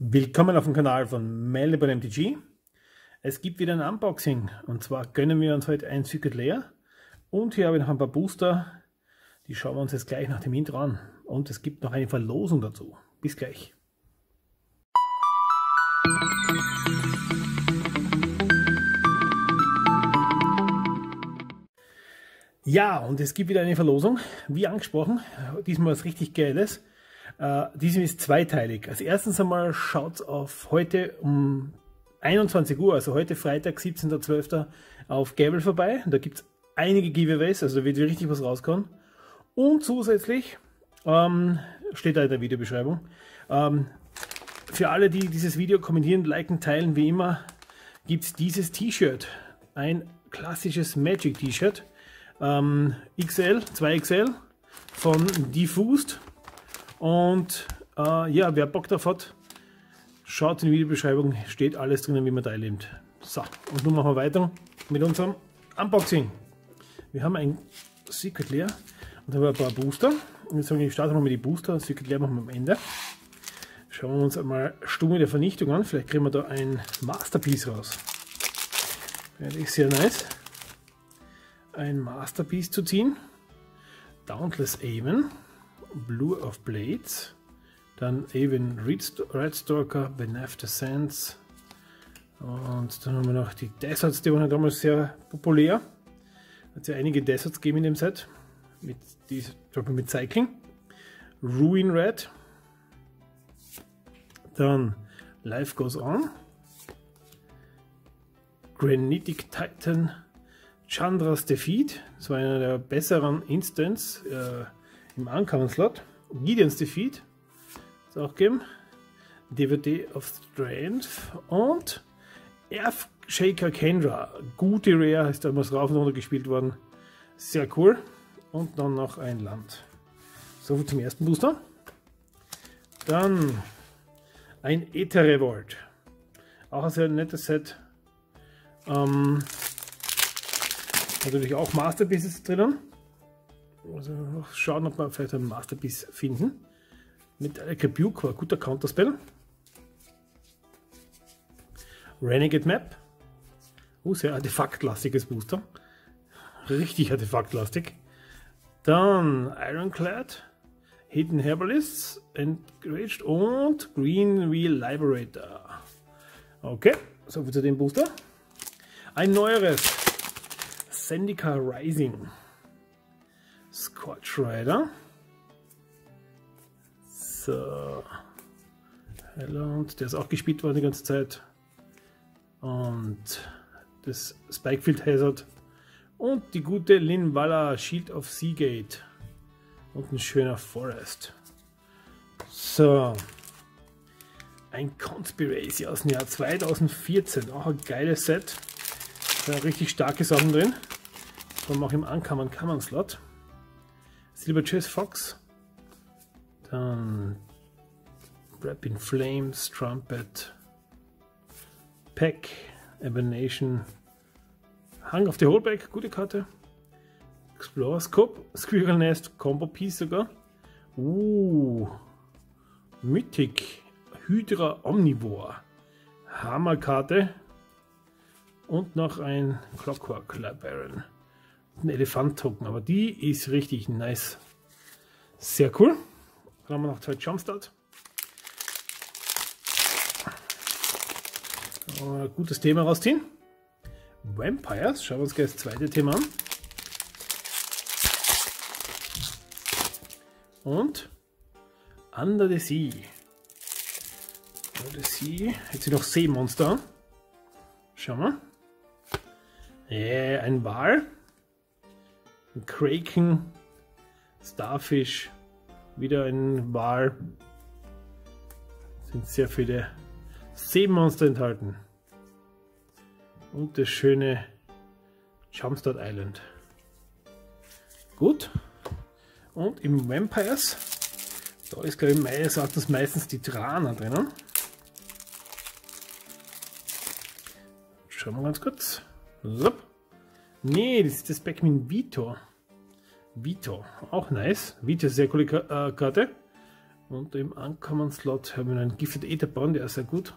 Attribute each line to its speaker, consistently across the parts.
Speaker 1: Willkommen auf dem Kanal von Melbourne MTG. Es gibt wieder ein Unboxing und zwar gönnen wir uns heute ein Secret Layer und hier habe ich noch ein paar Booster, die schauen wir uns jetzt gleich nach dem Intro an und es gibt noch eine Verlosung dazu. Bis gleich. Ja, und es gibt wieder eine Verlosung, wie angesprochen, diesmal was richtig Geiles. Äh, diesem ist zweiteilig. Als erstens einmal schaut auf heute um 21 Uhr, also heute Freitag, 17.12. auf Gable vorbei. Da gibt es einige Giveaways, also da wird richtig was rauskommen. Und zusätzlich ähm, steht da in der Videobeschreibung. Ähm, für alle, die dieses Video kommentieren, liken, teilen, wie immer, gibt es dieses T-Shirt. Ein klassisches Magic T-Shirt. Ähm, XL, 2XL von Diffused. Und äh, ja, wer Bock drauf hat, schaut in die Videobeschreibung, steht alles drinnen, wie man teilnimmt. So, und nun machen wir weiter mit unserem Unboxing. Wir haben ein Secret Lair und haben ein paar Booster. Und jetzt sagen wir, starten wir mit den Booster, Secret Lair machen wir am Ende. Schauen wir uns einmal Stumme der Vernichtung an, vielleicht kriegen wir da ein Masterpiece raus. Wäre ich sehr nice. Ein Masterpiece zu ziehen. Dauntless Aven. Blue of Blades, dann eben Red Stalker, Beneath the Sands und dann haben wir noch die Deserts, die waren damals sehr populär. Hat ja einige Deserts gegeben in dem Set, mit, die, mit Cycling. Ruin Red, dann Life Goes On, Granitic Titan, Chandra's Defeat, das war einer der besseren Instants, äh, im Uncommon-Slot. Gideon's Defeat. Ist auch gegeben. DVD of Strength und Earthshaker Kendra. Gute Rare, ist damals rauf und runter gespielt worden. Sehr cool. Und dann noch ein Land. So zum ersten Booster. Dann ein Ether Revolt. Auch ein sehr nettes Set. Ähm, natürlich auch Masterpieces drinnen. Also schauen, ob wir vielleicht einen Masterpiece finden. Mit Rebuke war ein guter Counterspell. Renegade Map. Oh, sehr artefaktlastiges Booster. Richtig artefaktlastig. Dann Ironclad, Hidden Herbalists, Enraged und Green Wheel Liberator. Okay, soviel zu dem Booster. Ein neueres Sendika Rising. Squatch Rider. So. und der ist auch gespielt worden die ganze Zeit. Und das Spikefield Hazard. Und die gute Linvala Shield of Seagate. Und ein schöner Forest. So. Ein Conspiracy aus dem Jahr 2014. Auch ein geiles Set. Da richtig starke Sachen drin. Vor allem auch im Ankammern Kammern Slot. Silver Chase Fox. Dann Rap in Flames, Trumpet, Pack, Emanation, Hang of the Holeback, gute Karte. Explorer Scope, Squirrel Nest, Combo Piece sogar. Uh, Mythic, Hydra Omnivore, Hammerkarte und noch ein Clockwork Librarian ein Elefant-Token, aber die ist richtig nice. Sehr cool. Dann haben wir noch zwei Jumpstart. gutes Thema rausziehen. Vampires, schauen wir uns gleich das zweite Thema an. Und Under the Sea. Under the Sea. Jetzt sind noch Seemonster. Schauen wir. Yeah, ein Wal. Ein Kraken, Starfish, wieder ein Wal. Sind sehr viele Seemonster enthalten. Und das schöne Jumpstart Island. Gut. Und im Vampires, da ist glaube ich meines Erachtens meistens die Trana drinnen. Schauen wir ganz kurz. So. Nee, das ist das Backmin Vito. Vito, auch nice. Vito ist sehr coole äh, Karte. Und im Ankommen-Slot haben wir einen Gifted Ether Bond, der ist sehr gut.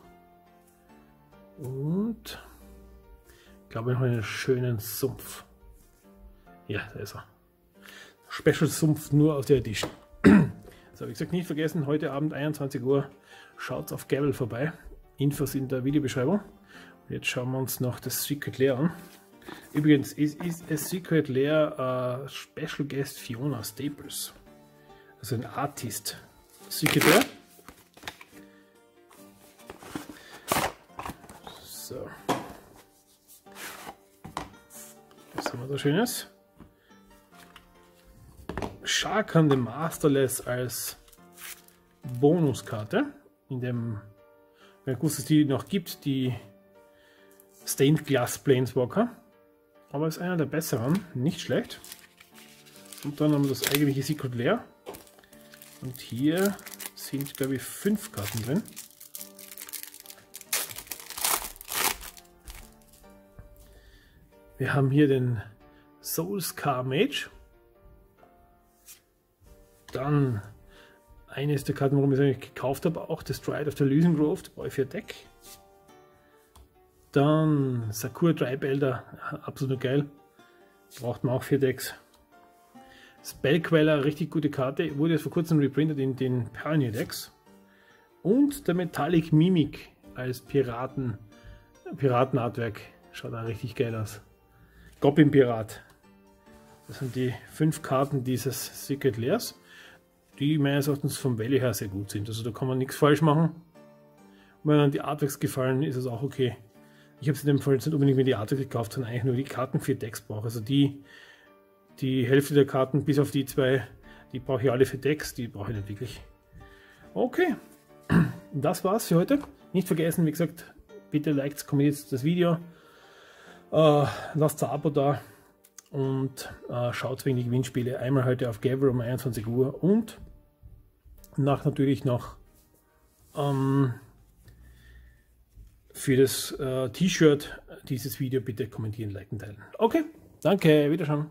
Speaker 1: Und ich glaube noch einen schönen Sumpf. Ja, da ist er. Special Sumpf nur aus der Edition. so, wie gesagt, nicht vergessen, heute Abend 21 Uhr schaut auf Gavel vorbei. Infos in der Videobeschreibung. Und jetzt schauen wir uns noch das Secret Lair an. Übrigens ist, ist es Secret Lair uh, Special Guest Fiona Staples. Also ein Artist. Secret Lair. So. Was haben wir da Schönes? Sharkan the Masterless als Bonuskarte. In dem, wenn es die noch gibt, die Stained Glass Planeswalker. Aber ist einer der besseren, nicht schlecht. Und dann haben wir das eigentliche Secret Lair. Und hier sind, glaube ich, fünf Karten drin. Wir haben hier den Soulscar Mage. Dann eines der Karten, warum ich es eigentlich gekauft habe, auch das Stride of the Losing Grove, der für Deck. Dann Sakura Tribe Elder, absolut geil. Braucht man auch vier Decks. Spellqueller, richtig gute Karte, wurde jetzt vor kurzem reprintet in den Pioneer Decks. Und der Metallic Mimic als Piraten, Piratenartwerk. Schaut da richtig geil aus. Goblin Pirat. Das sind die fünf Karten dieses Secret Lairs, die meines Erachtens vom Value her sehr gut sind. Also da kann man nichts falsch machen. Und wenn dann die Artworks gefallen, ist es auch okay. Ich habe es in dem Fall jetzt nicht unbedingt Artworks gekauft, sondern eigentlich nur die Karten für Decks brauche. Also die, die Hälfte der Karten, bis auf die zwei, die brauche ich alle für Decks, die brauche ich nicht wirklich. Okay, das war's für heute. Nicht vergessen, wie gesagt, bitte liked, kommentiert das Video, äh, lasst ein Abo da und äh, schaut wegen die Gewinnspiele einmal heute auf Gabriel um 21 Uhr und nach natürlich noch ähm, für das äh, T-Shirt dieses Video bitte kommentieren, liken, teilen. Okay, danke, wiederschauen.